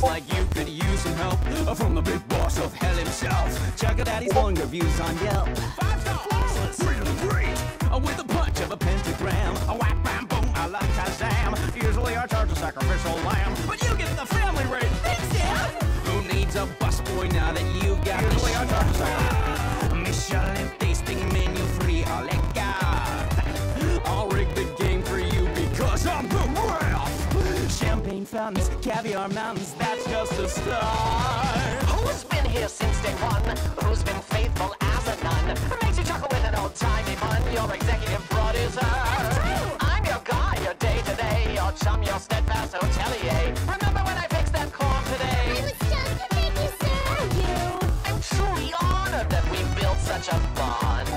Seems like you could use some help from the big boss of hell himself. Check out Daddy's long reviews on Yelp. Five stars, really great. With a punch of a pentagram, a whack bam boom, I like Kazam. Usually I charge a sacrificial lamb, but you get the family rate. Thanks, Dad. Who needs a busboy now that you've got Usually I charge a sacrificial. Michelin tasting menu ref. Champagne fountains, caviar mountains, that's just a start. Who's been here since day one? Who's been faithful as a nun? Makes you chuckle with an old-timey pun. Your executive producer. I'm your guy, your day-to-day, your chum, your steadfast hotelier. Remember when I fixed that corn today? I was just to make you serve you. I'm truly honored that we built such a bond.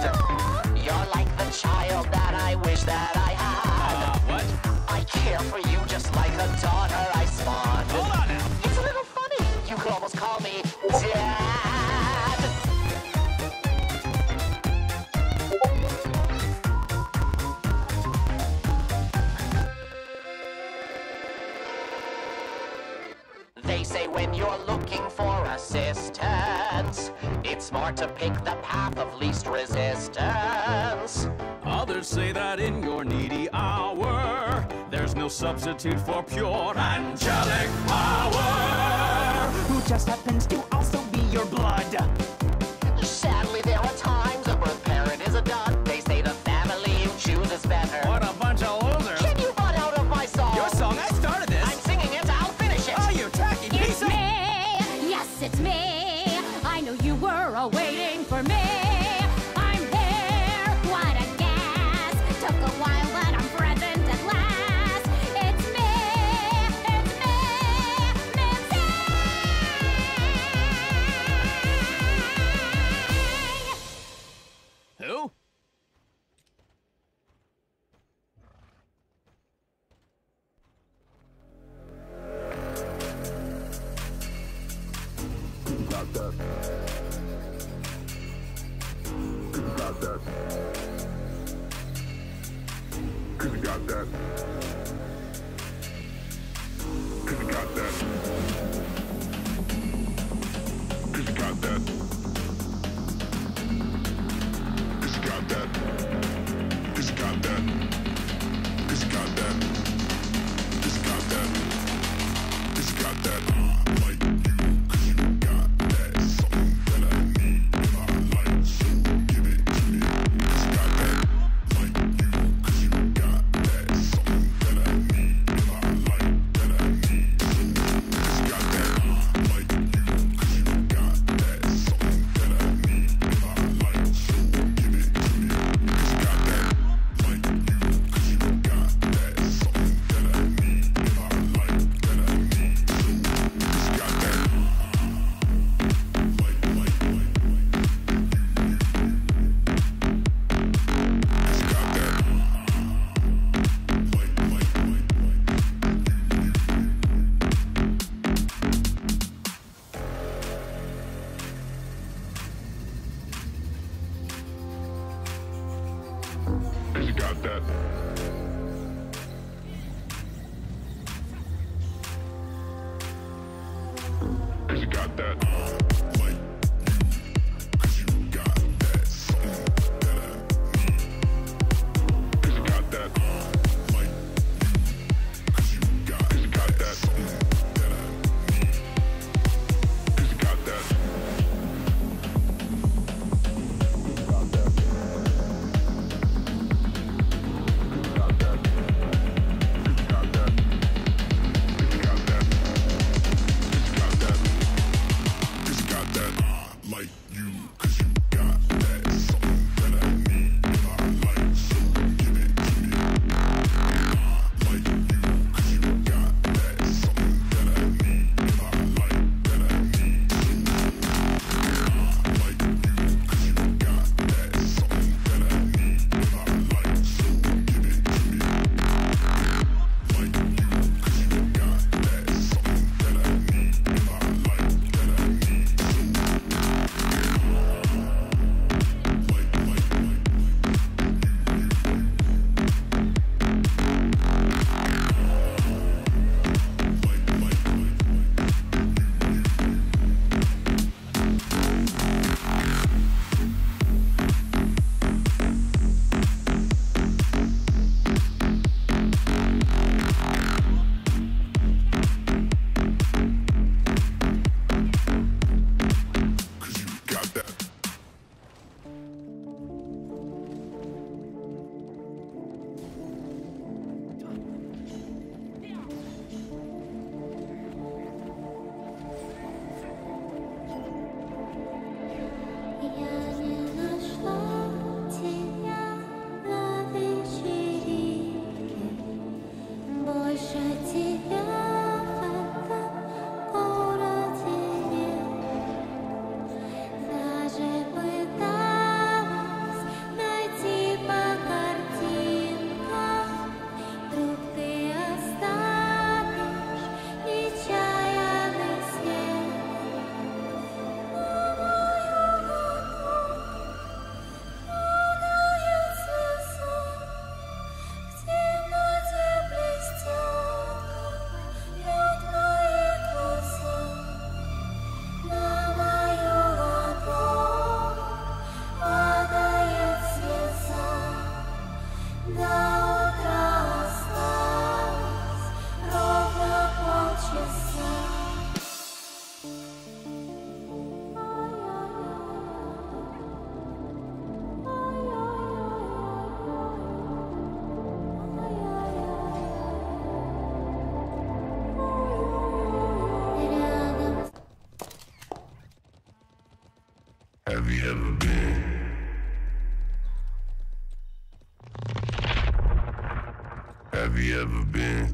You're like the child that I wish that I had. Uh, what? I care for you a daughter I spawned. Hold on now. It's a little funny. You could almost call me Dad. They say when you're looking for assistance, it's smart to pick the path of least resistance. Others say that in your needy hour, no substitute for pure angelic power. Who just happens to also be your blood. No. never been.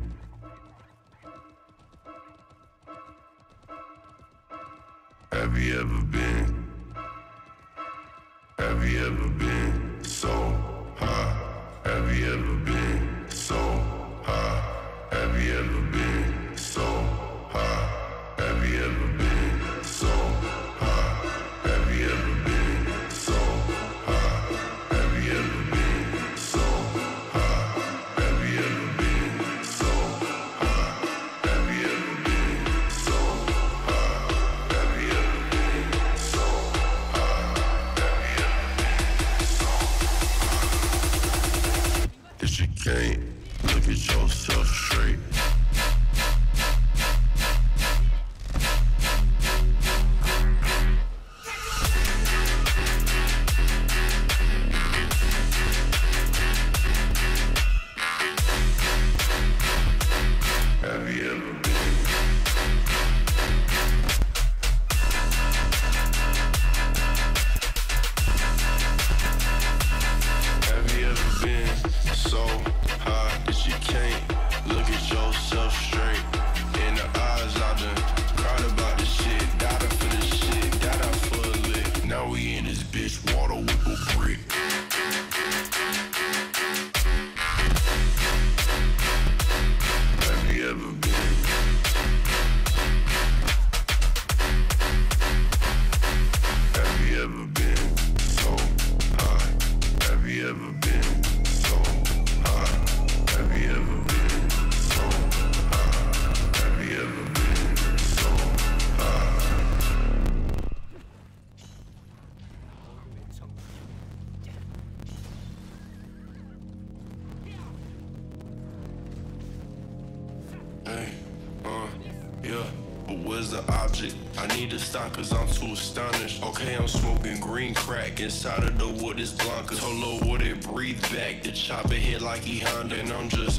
Chop it hit like E Honda, and I'm just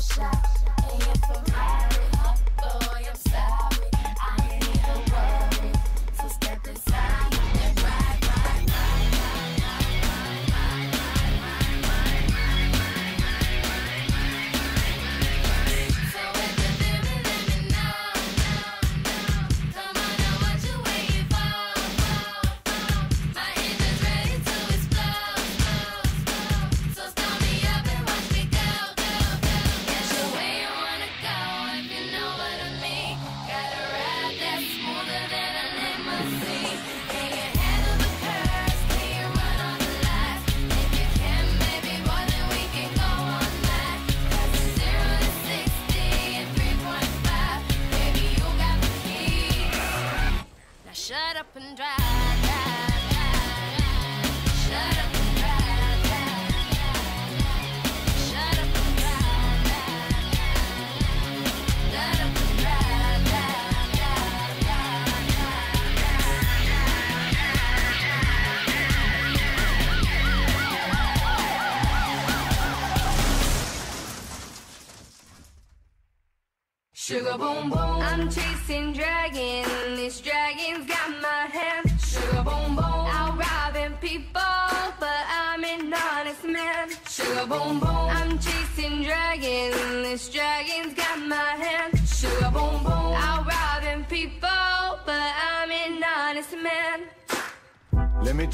shot, and you're Ferrari. Boy,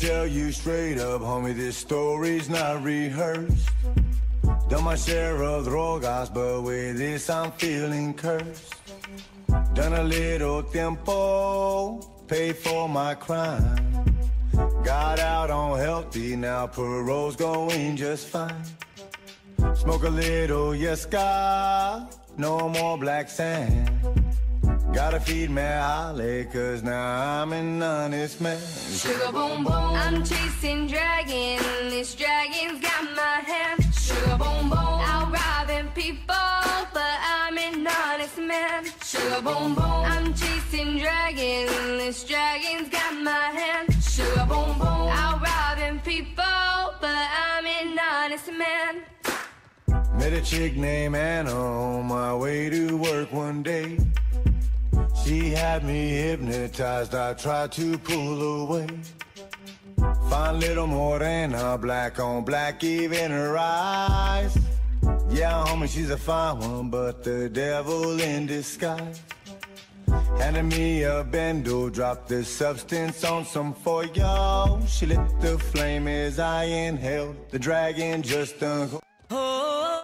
tell you straight up, homie, this story's not rehearsed. Done my share of drogas, but with this I'm feeling cursed. Done a little tempo, paid for my crime. Got out on healthy, now parole's going just fine. Smoke a little, yes, God, no more black sand. Gotta feed me Holly, cause now I'm an honest man. Sugar boom boom, I'm chasing dragon. This dragon's got my hand. Sugar boom boom, I'm robbing people, but I'm an honest man. Sugar boom boom, I'm chasing dragon. This dragon's got my hand. Sugar boom boom, I'm robbing people, but I'm an honest man. Met a chick named Anna on my way to work one day. She had me hypnotized, I tried to pull away. Fine little morena, black on black, even her eyes. Yeah, homie, she's a fine one, but the devil in disguise. Handed me a bendo, dropped the substance on some for y'all. She lit the flame as I inhaled. The dragon just unhooked. I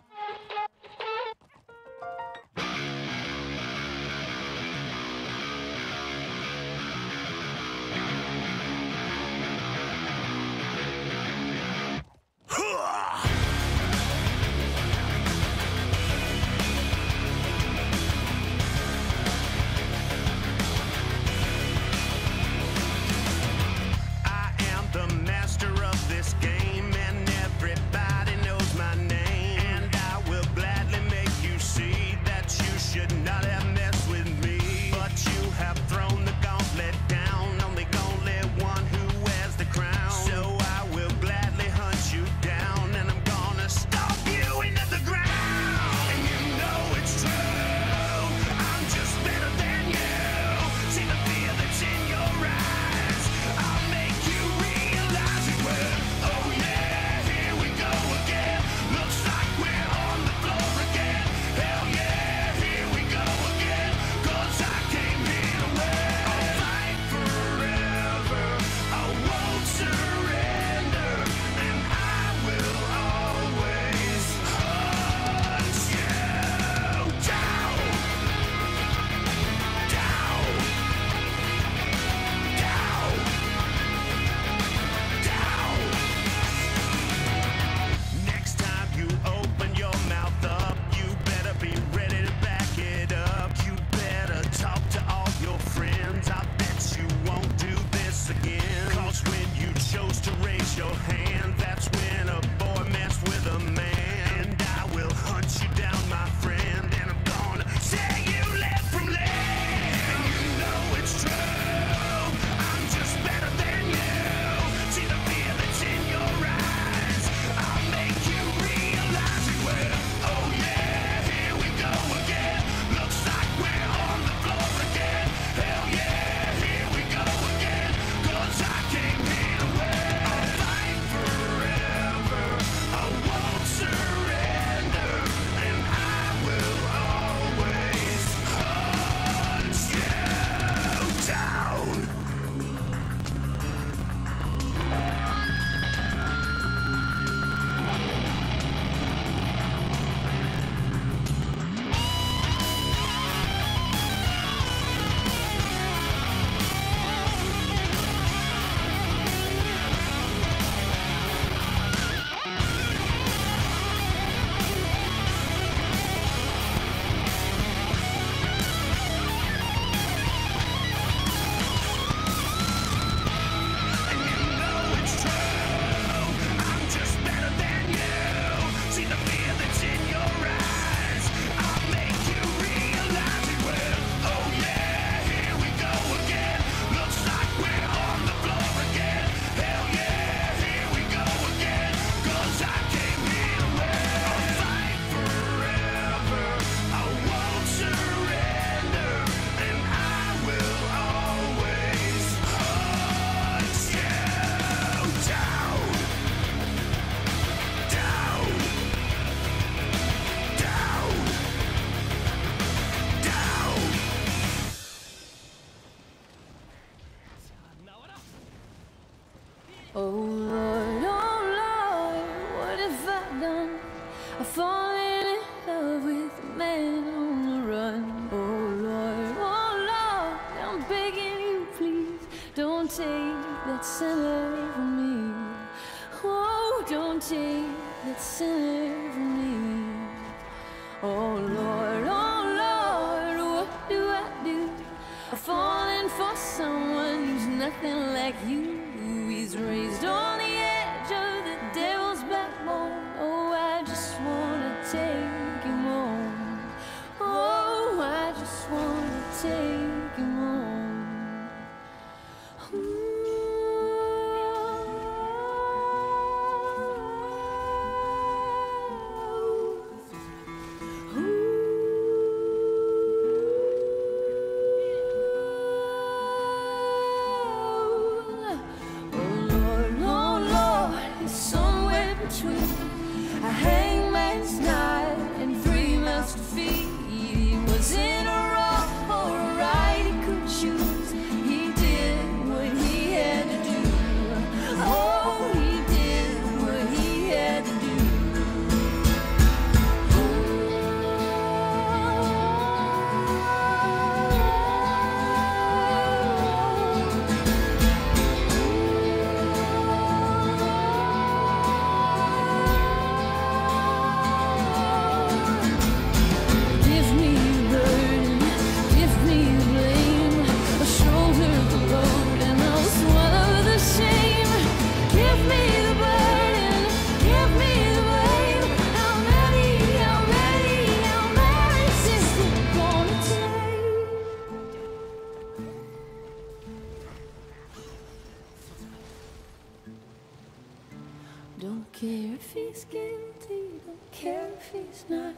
if he's guilty, don't care if he's not.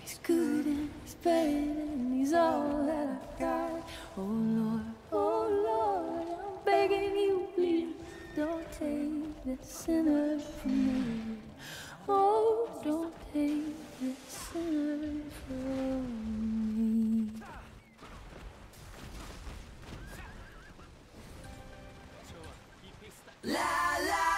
He's good and he's bad and he's all that I've got. Oh Lord, oh Lord, I'm begging you, please, don't take this sinner from me. Oh, don't take this sinner from me. La la.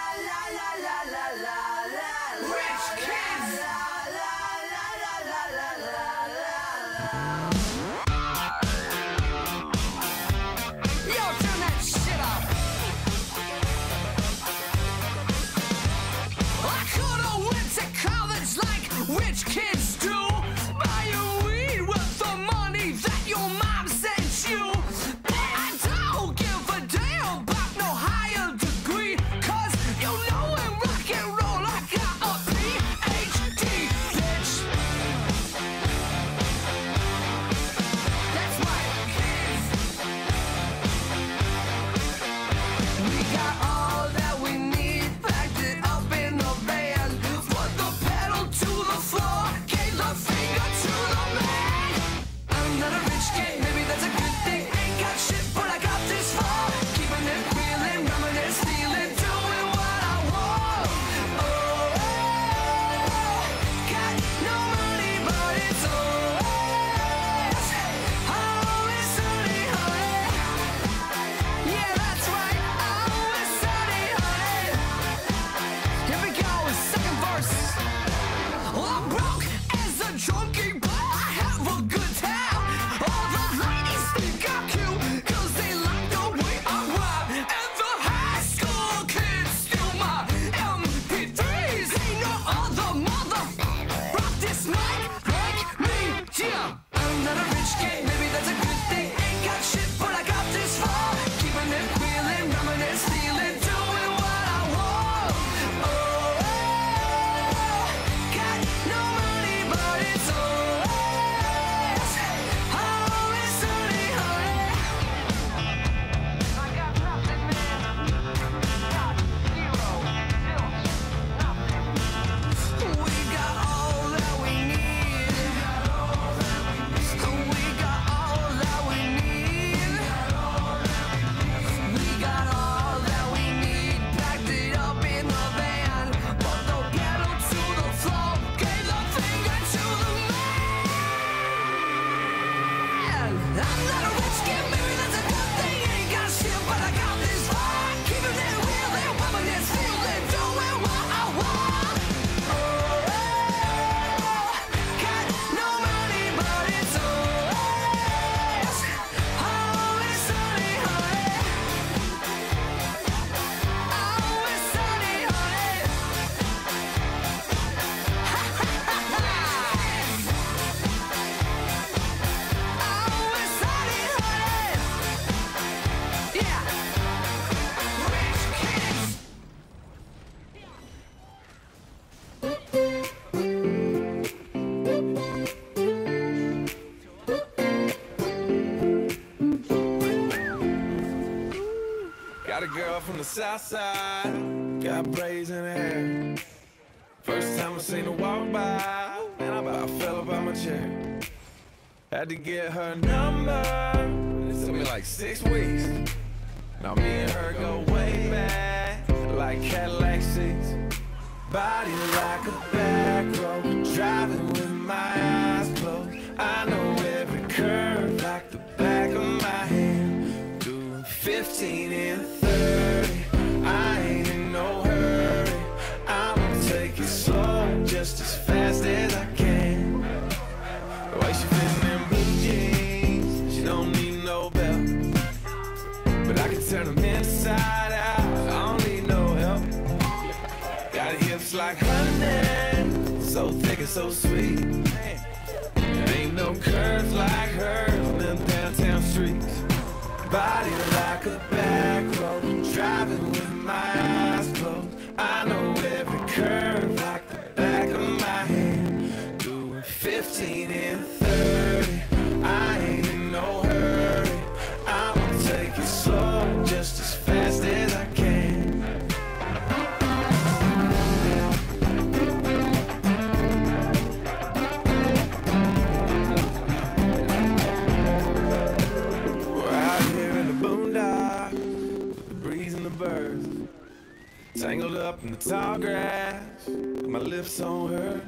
the tall grass, my lips on hers.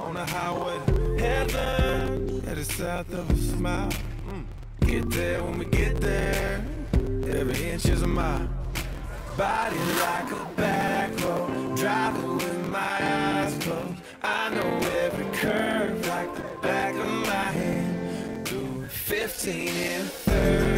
On the highway, heaven, at the south of a smile. Mm. Get there when we get there, every inch is a mile. Body like a back road, driving with my eyes closed. I know every curve like the back of my hand. Through 15 and 30.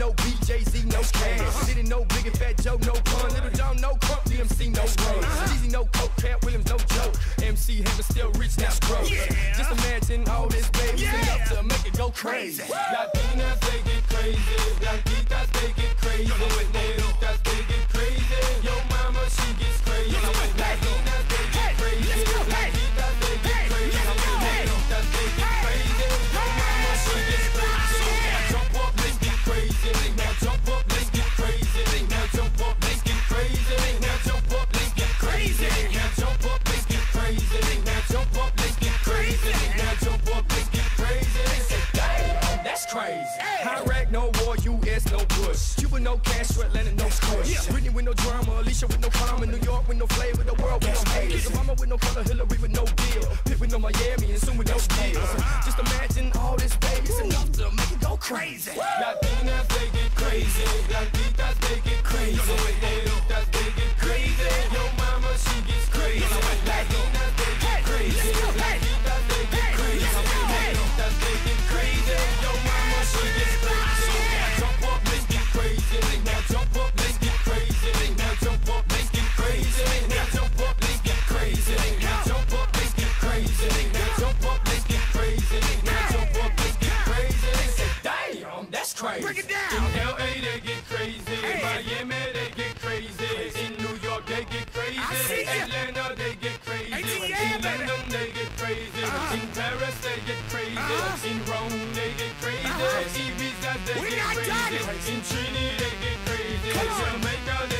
no BJZ, no cash. Didn't know Big and Fat Joe, no pun. Lil Jon, no crunk, DMC, no run. Jeezy, no coke, Katt Williams, no joke. MC Hammer still rich, now gross. Just imagine all this, baby, enough to make it go crazy. Latinas, no cash, Fred Lennon, no score. Yeah. Britney with no drama, Alicia with no drama, New York with no flavor, the world with That's no hate. Obama with no color, Hillary with no deal. Pitt with no Miami, and soon with no deal. Uh -huh. Just imagine all this, baby, it's enough to make it go crazy. Woo! In Paris, they get crazy. In Rome, they get crazy. Ibiza, they get crazy. In Trinity, they get crazy. Jamaica, they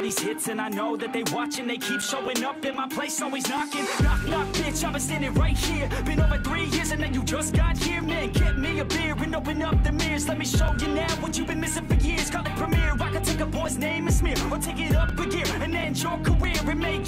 these hits and I know that they watching They keep showing up and my place always knocking. Knock, knock, bitch, I've been standing right here. Been over three years and then you just got here Man, get me a beer and open up the mirrors. Let me show you now what you've been missing for years. Call it premiere, I could take a boy's name and smear Or take it up a gear and end your career And make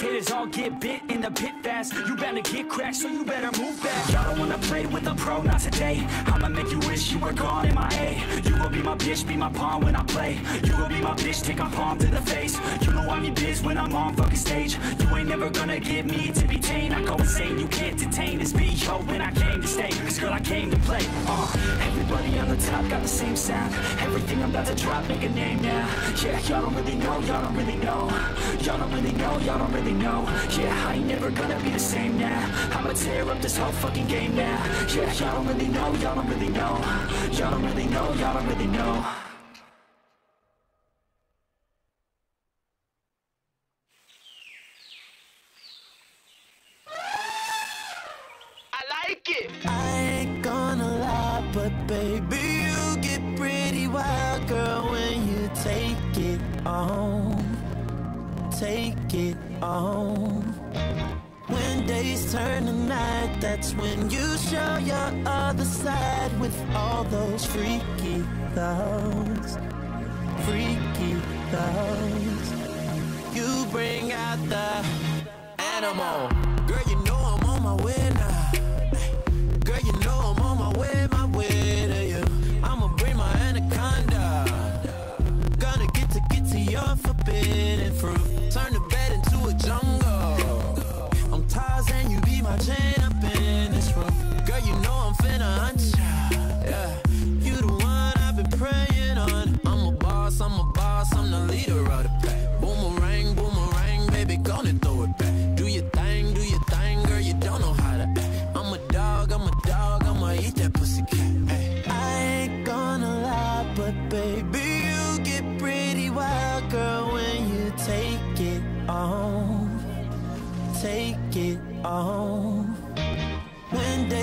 haters all get bit in the pit fast. You better get cracked, so you better move back Y'all don't wanna play with a pro, not today. I'ma make you wish you were gone in my A. You gon' be my bitch, be my pawn when I play. You gon' be my bitch, take my palm to the face. You know I'm your biz when I'm on fucking stage. You ain't never gonna get me to be tamed I go insane, you can't detain. This beat Yo, when I came to stay, cause girl I came to play. Uh, Everybody on the top got the same sound. Everything I'm about to drop, make a name now. Yeah, y'all don't really know, y'all don't really know. Y'all don't really know, y'all don't really know. Yeah, I ain't never gonna be the same now. I'ma tear up this whole fucking game now. Yeah, y'all don't really know, y'all don't really know. Y'all don't really know, y'all don't really know. I like it. I ain't gonna lie, but baby, you get pretty wild, girl, when you take it on. Take it on. When days turn to night, that's when you show your other side with all those freaky thoughts. Freaky thoughts. You bring out the animal. Girl, you know I'm on my way now. Girl, you know I'm on my way, my way to you. I'ma bring my anaconda. Gonna get to get to your forbidden fruit. Turn the Girl, you know I'm finna hunt ya. Yeah, you the one I've been praying on. I'm a boss, I'm a boss, I'm the leader of the pack. Boomerang, boomerang, baby, gonna throw it back. Do your thing, do your thing, girl, you don't know how to act. I'm a dog, I'm a dog, I'ma eat that pussy cat. I ain't gonna lie, but baby, you get pretty wild, girl, when you take it on. Take it on.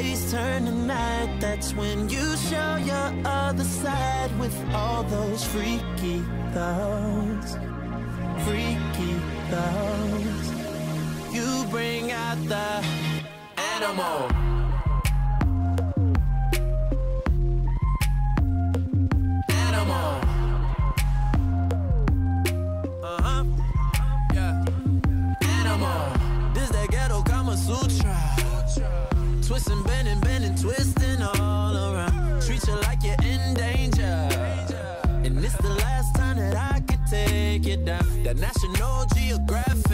Days turn to night, that's when you show your other side with all those freaky thoughts. Freaky thoughts. You bring out the. Animal. Twisting, bending, bending, twisting all around. Treat you like you're in danger. And it's the last time that I could take it down. That National Geographic.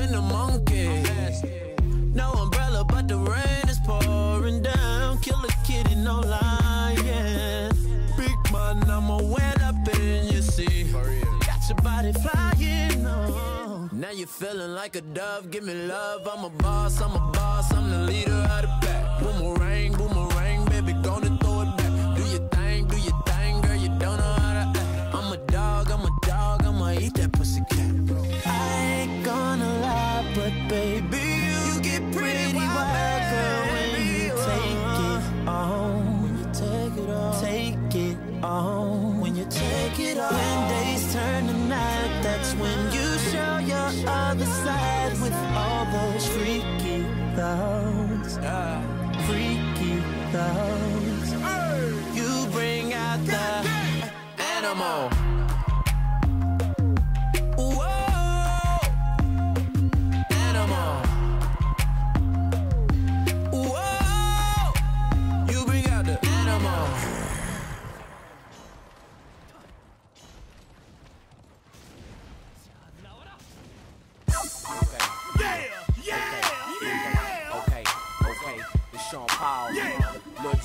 In the monkey. No umbrella, but the rain is pouring down. Kill a kitty, no lying. Big man, I'ma wet up in you see. Got your body flying. Oh. Now you're feeling like a dove. Give me love. I'm a boss. I'm a boss. I'm the leader of the pack. Boomerang, boomerang, baby, gonna when you show your other side with all those freaky thoughts. Freaky thoughts. You bring out the animal.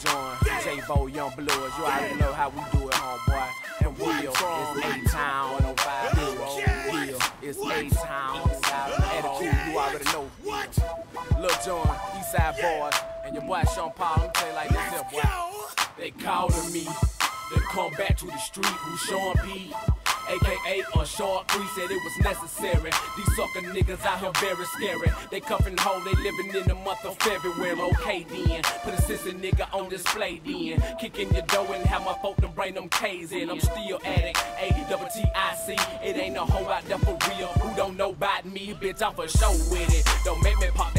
Jon, J Bo, Young Bloods. You already know how we do it, homeboy. And Will is A Town, Will is A Town. Attitude, you already know. What? Lil Jon, Eastside Boys, and your boy Sean Paul. Let me tell like this, boy. They calling me, they come back to the street. Who Sean P? AKA short Cree said it was necessary. These sucker niggas out here very scary. They cuffin' hoe, they living in the month of February. Okay then, put a sister nigga on display then. Kick in your door and have my folk to bring them K's in. I'm still at it, A double T I C. It ain't no hoe out there for real. Who don't know about me, bitch? I'm for show with it. Don't make me pop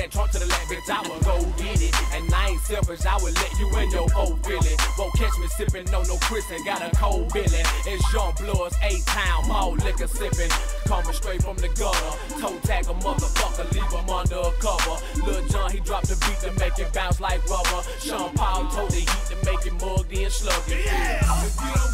bitch. I will go get it. And I ain't selfish, I will let you in your whole feeling. Won't catch me sippin' on no Chris and got a cold billy. It's Jean Bloods, A town, mall liquor sippin'. Coming straight from the gutter. Toe tag a motherfucker, leave him under a cover. Lil Jon, he dropped the beat to make it bounce like rubber. Sean Paul told the heat to make it mugged and slugging. Yeah.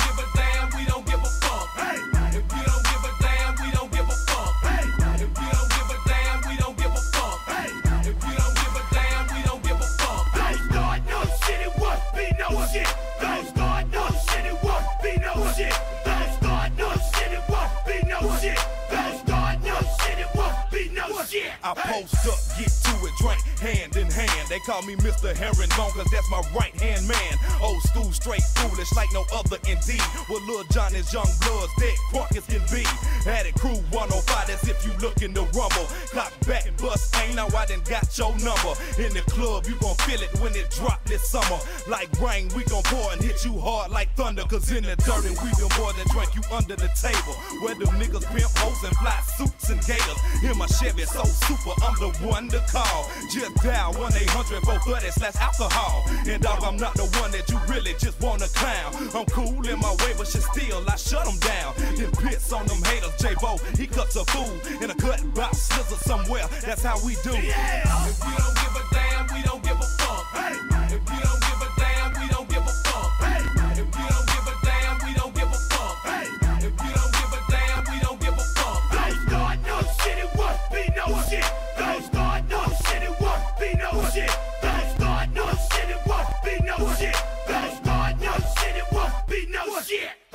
They call me Mr. Herringbone, cause that's my right hand man. Old school, straight foolish, like no other indeed. With Lil Jon is young bloods, dead crunk as can be. Added crew 105, that's if you looking to rumble. Clock back, bust ain't now I done got your number. In the club, you gon' feel it when it drop this summer. Like rain, we gon' pour and hit you hard like thunder. Cause in the dirt, and we them boys that drink you under the table. Where them niggas pimp hoes and fly suits and gators. In my Chevy, so super, I'm the one to call. Just dial 1 800 430 slash alcohol. And dog, I'm not the one that you really just wanna clown. I'm cool in my way, but shit still, I shut them down. Then piss on them haters. J Bo, he cuts a fool in a cut box scissor somewhere. That's how we do. Yeah. If you don't give a damn, we don't give a fuck. Hey. If you don't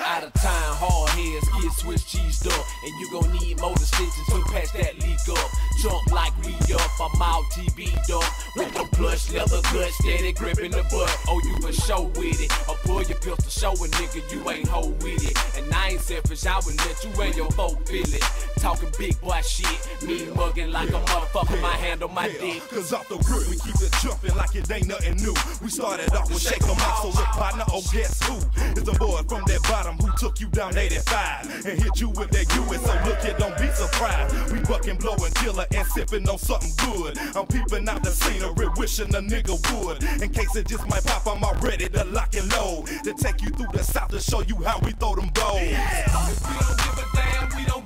Out of time, hard heads get switched cheesed up. And you gon' need motor stitches to patch that leak up. Jump like we up, I'm out TB up. With the plush leather gut, steady gripping the butt. Oh, you for show with it. Or pull your pistol, show a nigga you ain't hoe with it. And I ain't selfish, I would let you and your folk feel it. Talking big boy shit, me mugging like a motherfucker, my hand on my dick. Cause off the rip, we keep it jumping like it ain't nothing new. We started off with Shake 'em out, so look, partner, oh, guess who? It's the boy from that bottom who took you down 85 and hit you with that is. So look here, don't be surprised. We bucking, blowing, killer, and sipping on something good. I'm peeping out the scenery, wishing a nigga would. In case it just might pop, I'm all ready to lock and load. To take you through the south to show you how we throw them bows. If we don't give a damn, we don't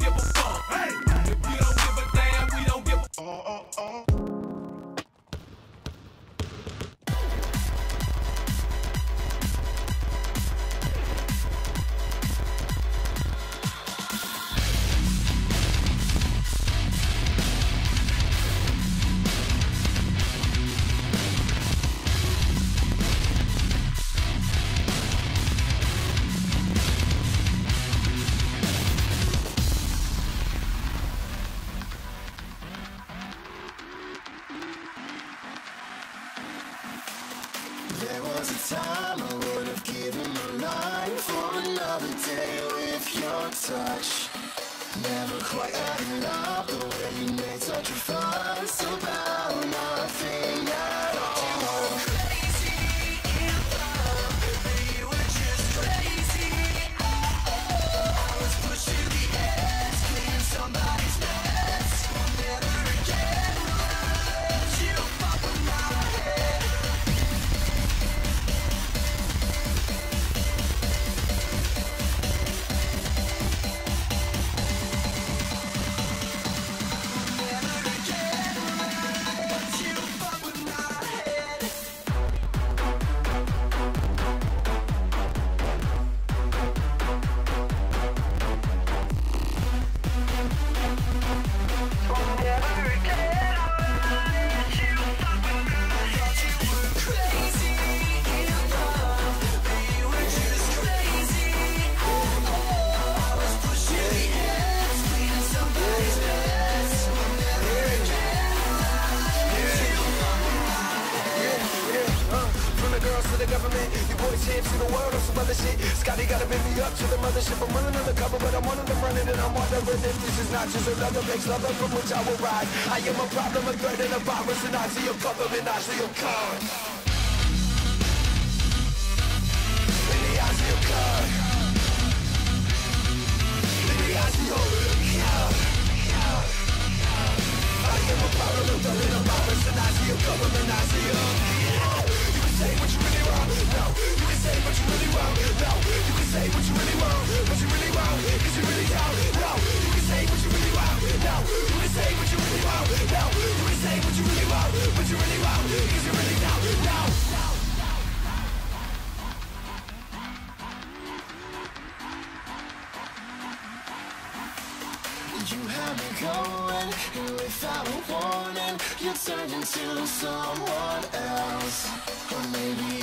the mothership. I'm running undercover, but I'm one of them running, and I'm wondering if this is not just another big lover from which I will rise. I am a problem, a threat, and a virus, and I see your government, I see your con. In the eyes of your God. In the eyes of your God. I am a problem, a threat, and a virus, and I see your government, I see your You can say what you really want, no. You can say what you really want, no. You say what you really want, you really want, cause you really don't. You say what you really want, no. You say what you really want, no. You say what you really want, you really want, cause you really don't, had me going, and without a warning, you turned into someone else. Or maybe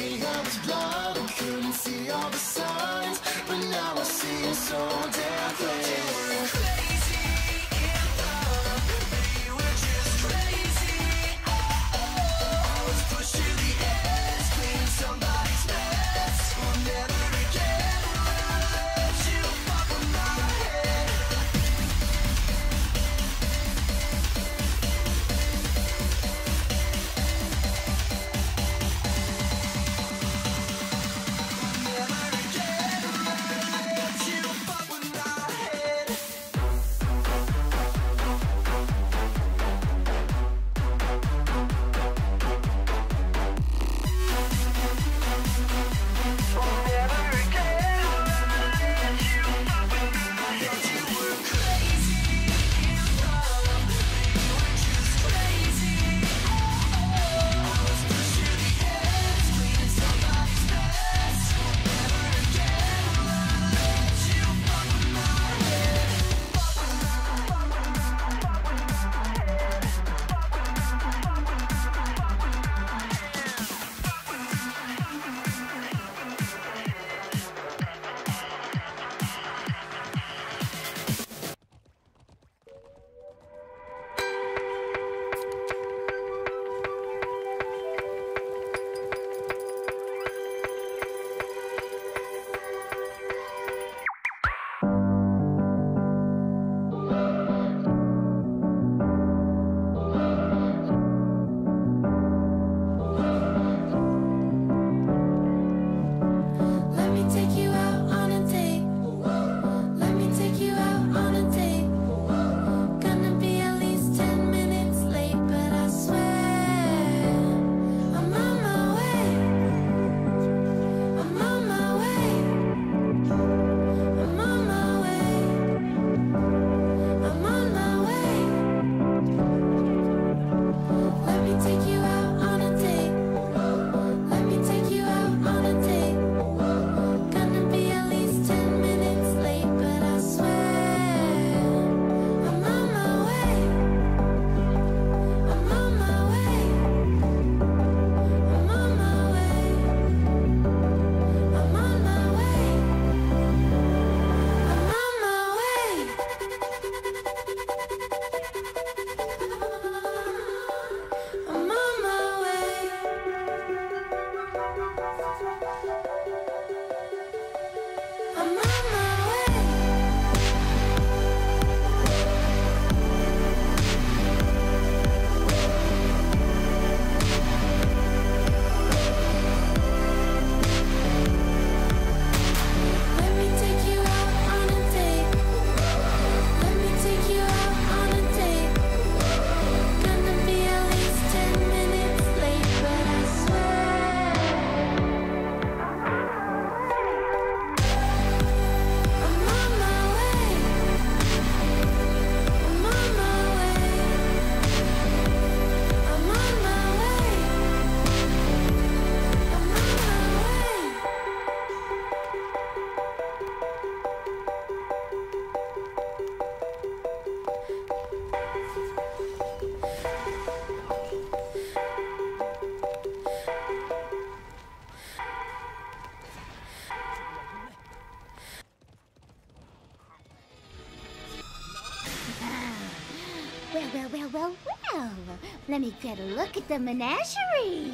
Let me get a look at the menagerie.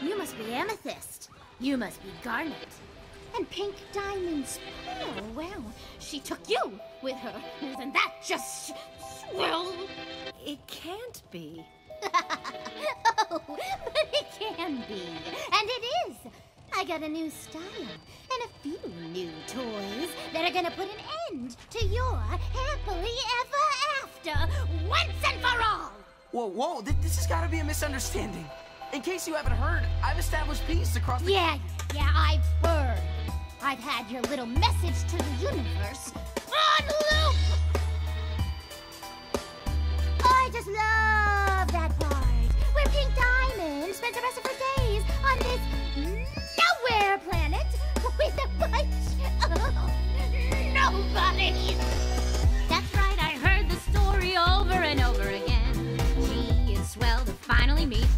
You must be Amethyst. You must be Garnet. And Pink Diamond's pearl, well, she took you with her. Isn't that just... well... It can't be. oh, but it can be. And it is. I got a new style and a few new toys that are gonna put an end to your happily ever after once and for all. Whoa, whoa, th this has got to be a misunderstanding. In case you haven't heard, I've established peace across the... Yeah, yeah, I've heard. I've had your little message to the universe on loop! I just love that part, We're Pink Diamond spends the rest of her days on this nowhere planet with a bunch of nobody. That's right, I heard the story over and over again finally meet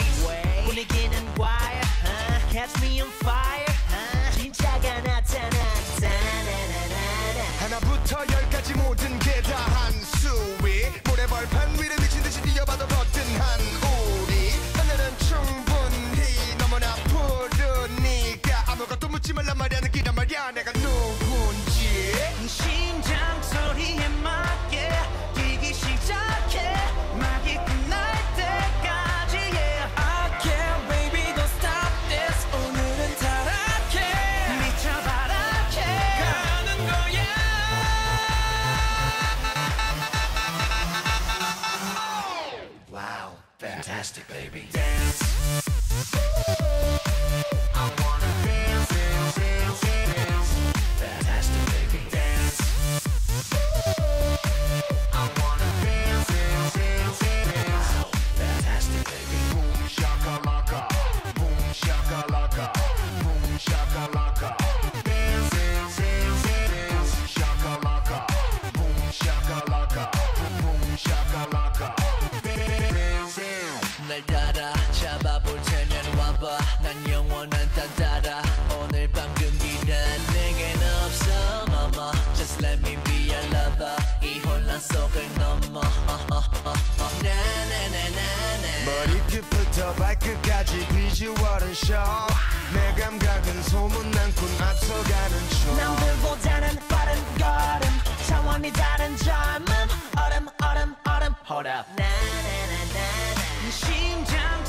심장